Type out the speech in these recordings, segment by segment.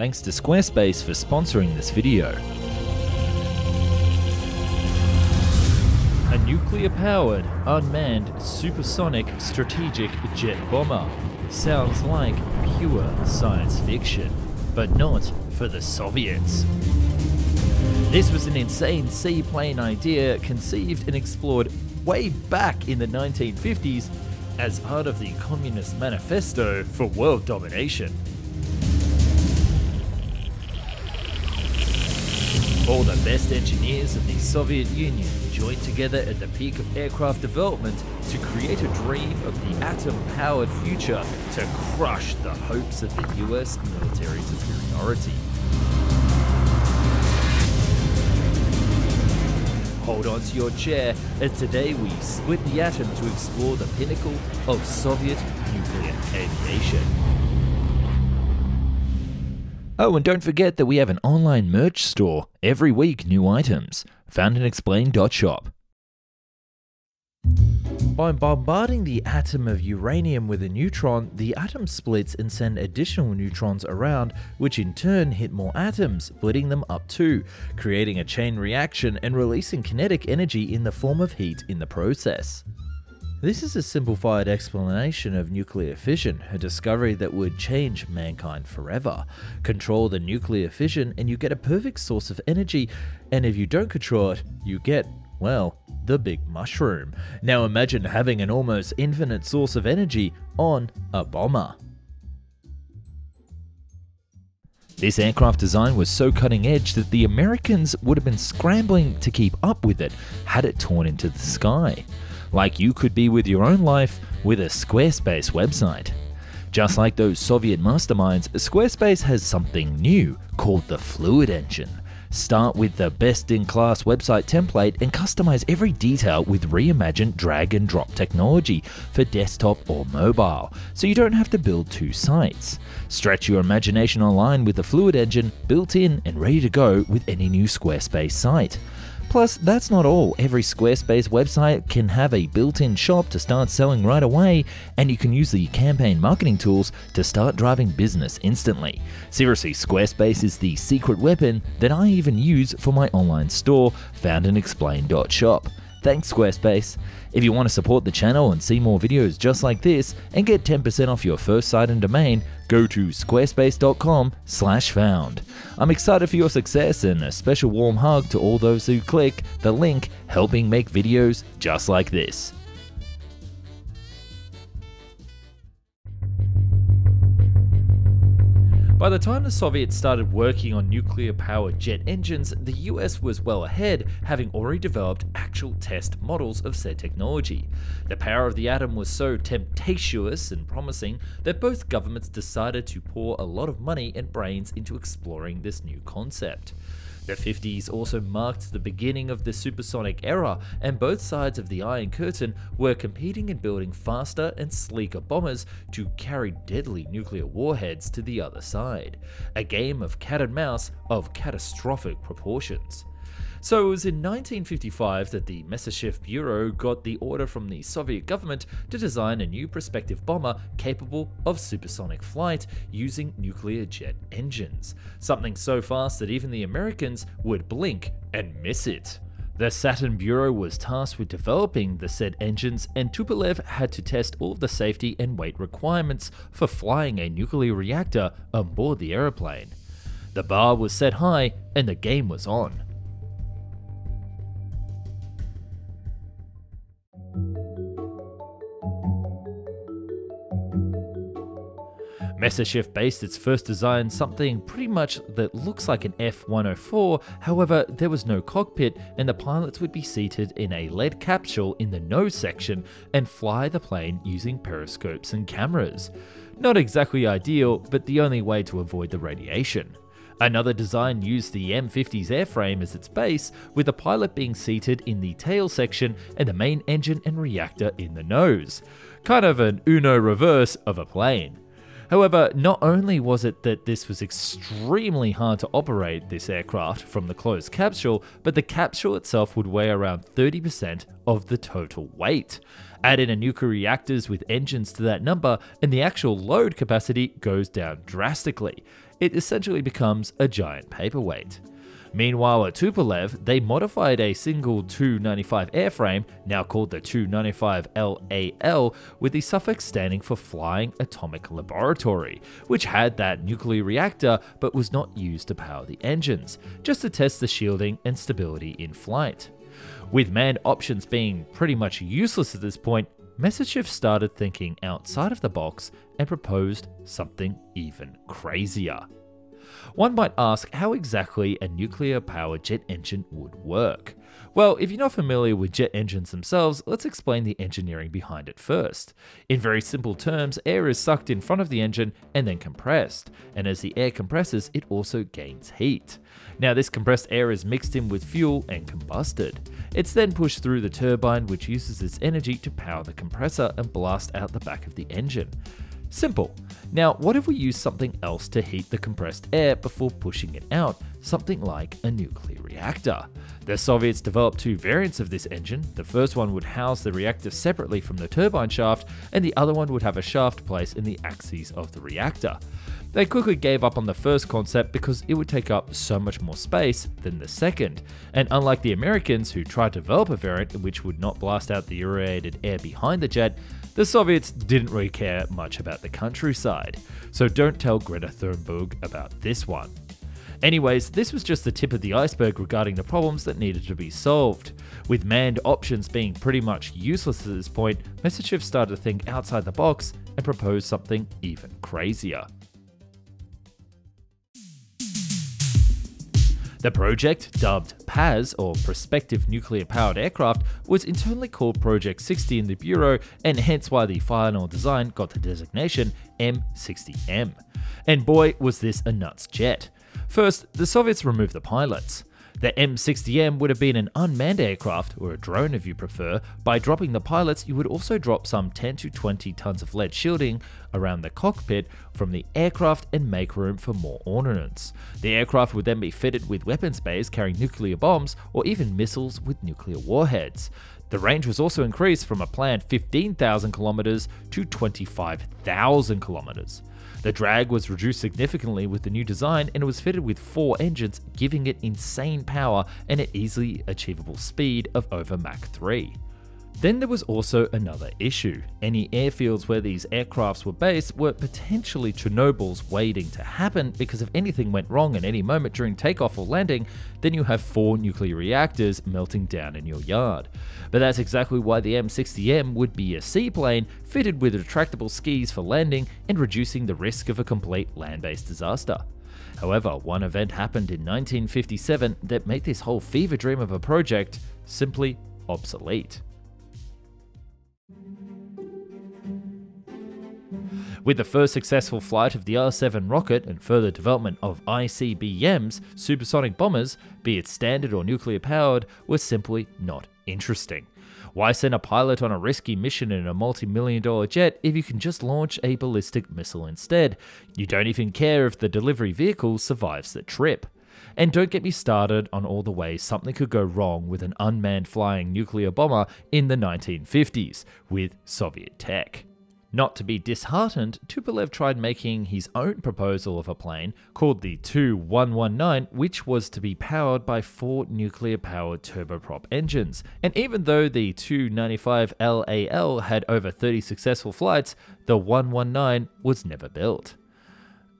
Thanks to Squarespace for sponsoring this video. A nuclear-powered, unmanned, supersonic strategic jet bomber. Sounds like pure science fiction, but not for the Soviets. This was an insane seaplane idea conceived and explored way back in the 1950s as part of the Communist Manifesto for World Domination. All the best engineers of the Soviet Union joined together at the peak of aircraft development to create a dream of the atom powered future to crush the hopes of the US military superiority. Hold on to your chair as today we split the atom to explore the pinnacle of Soviet nuclear aviation. Oh, and don't forget that we have an online merch store. Every week, new items. FoundandExplained.shop. By bombarding the atom of uranium with a neutron, the atom splits and send additional neutrons around, which in turn hit more atoms, splitting them up too, creating a chain reaction and releasing kinetic energy in the form of heat in the process. This is a simplified explanation of nuclear fission, a discovery that would change mankind forever. Control the nuclear fission and you get a perfect source of energy, and if you don't control it, you get, well, the big mushroom. Now imagine having an almost infinite source of energy on a bomber. This aircraft design was so cutting edge that the Americans would have been scrambling to keep up with it had it torn into the sky. Like you could be with your own life with a Squarespace website. Just like those Soviet masterminds, Squarespace has something new called the Fluid Engine. Start with the best in class website template and customize every detail with reimagined drag and drop technology for desktop or mobile, so you don't have to build two sites. Stretch your imagination online with the Fluid Engine built in and ready to go with any new Squarespace site. Plus, that's not all. Every Squarespace website can have a built in shop to start selling right away, and you can use the campaign marketing tools to start driving business instantly. Seriously, Squarespace is the secret weapon that I even use for my online store, foundandexplained.shop. Thanks, Squarespace. If you want to support the channel and see more videos just like this and get 10% off your first site and domain, go to squarespace.com/found. I'm excited for your success and a special warm hug to all those who click the link helping make videos just like this. By the time the Soviets started working on nuclear powered jet engines, the US was well ahead, having already developed actual test models of said technology. The power of the atom was so temptatious and promising that both governments decided to pour a lot of money and brains into exploring this new concept. The 50s also marked the beginning of the supersonic era, and both sides of the Iron Curtain were competing in building faster and sleeker bombers to carry deadly nuclear warheads to the other side. A game of cat and mouse of catastrophic proportions. So it was in 1955 that the Myasishchev Bureau got the order from the Soviet government to design a new prospective bomber capable of supersonic flight using nuclear jet engines. Something so fast that even the Americans would blink and miss it. The Saturn Bureau was tasked with developing the said engines, and Tupolev had to test all of the safety and weight requirements for flying a nuclear reactor on board the aeroplane. The bar was set high, and the game was on. Myasishchev based its first design something pretty much that looks like an F-104, however there was no cockpit and the pilots would be seated in a lead capsule in the nose section and fly the plane using periscopes and cameras. Not exactly ideal, but the only way to avoid the radiation. Another design used the M50's airframe as its base, with the pilot being seated in the tail section and the main engine and reactor in the nose. Kind of an Uno reverse of a plane. However, not only was it that this was extremely hard to operate this aircraft from the closed capsule, but the capsule itself would weigh around 30% of the total weight. Add in a nuclear reactors with engines to that number, and the actual load capacity goes down drastically. it essentially becomes a giant paperweight. Meanwhile, at Tupolev, they modified a single Tu-95 airframe, now called the Tu-95 LAL, with the suffix standing for Flying Atomic Laboratory, which had that nuclear reactor but was not used to power the engines, just to test the shielding and stability in flight. With manned options being pretty much useless at this point, Myasishchev started thinking outside of the box and proposed something even crazier. One might ask how exactly a nuclear powered jet engine would work. Well, if you're not familiar with jet engines themselves, let's explain the engineering behind it first. In very simple terms, air is sucked in front of the engine and then compressed, and as the air compresses, it also gains heat. Now, this compressed air is mixed in with fuel and combusted. It's then pushed through the turbine, which uses its energy to power the compressor and blast out the back of the engine. Simple. Now, what if we use something else to heat the compressed air before pushing it out, something like a nuclear reactor? The Soviets developed two variants of this engine. The first one would house the reactor separately from the turbine shaft, and the other one would have a shaft placed in the axes of the reactor. They quickly gave up on the first concept because it would take up so much more space than the second, and unlike the Americans who tried to develop a variant which would not blast out the irradiated air behind the jet, the Soviets didn't really care much about the countryside, so don't tell Greta Thunberg about this one. Anyways, this was just the tip of the iceberg regarding the problems that needed to be solved. With manned options being pretty much useless at this point, Myasishchev started to think outside the box and proposed something even crazier. The project, dubbed PAS or Prospective Nuclear Powered Aircraft, was internally called Project 60 in the Bureau and hence why the final design got the designation M60M. And boy, was this a nuts jet. First, the Soviets removed the pilots. The M60M would have been an unmanned aircraft, or a drone if you prefer. By dropping the pilots, you would also drop some 10 to 20 tons of lead shielding around the cockpit from the aircraft and make room for more ordnance. The aircraft would then be fitted with weapons bays carrying nuclear bombs or even missiles with nuclear warheads. The range was also increased from a planned 15,000 kilometers to 25,000 kilometers. The drag was reduced significantly with the new design and it was fitted with four engines, giving it insane power and an easily achievable speed of over Mach 3. Then there was also another issue. Any airfields where these aircrafts were based were potentially Chernobyls waiting to happen because if anything went wrong at any moment during takeoff or landing, then you have four nuclear reactors melting down in your yard. But that's exactly why the M60M would be a seaplane fitted with retractable skis for landing and reducing the risk of a complete land-based disaster. However, one event happened in 1957 that made this whole fever dream of a project simply obsolete. With the first successful flight of the R-7 rocket and further development of ICBMs, supersonic bombers, be it standard or nuclear powered, were simply not interesting. Why send a pilot on a risky mission in a multi-million dollar jet if you can just launch a ballistic missile instead? You don't even care if the delivery vehicle survives the trip. And don't get me started on all the ways something could go wrong with an unmanned flying nuclear bomber in the 1950s with Soviet tech. Not to be disheartened, Tupolev tried making his own proposal of a plane called the Tu-119, which was to be powered by four nuclear-powered turboprop engines. And even though the Tu-95 LAL had over 30 successful flights, the 119 was never built.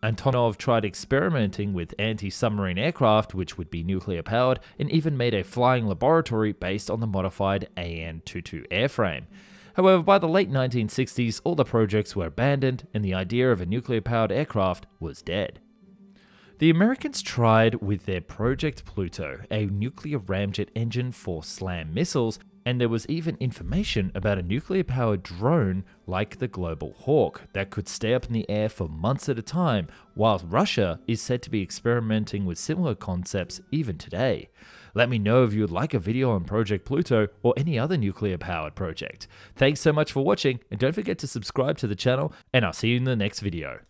Antonov tried experimenting with anti-submarine aircraft, which would be nuclear powered, and even made a flying laboratory based on the modified AN-22 airframe. However, by the late 1960s, all the projects were abandoned and the idea of a nuclear powered aircraft was dead. The Americans tried with their Project Pluto, a nuclear ramjet engine for SLAM missiles, and there was even information about a nuclear powered drone like the Global Hawk that could stay up in the air for months at a time, while Russia is said to be experimenting with similar concepts even today. Let me know if you would like a video on Project Pluto or any other nuclear powered project. Thanks so much for watching and don't forget to subscribe to the channel and I'll see you in the next video.